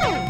Oh!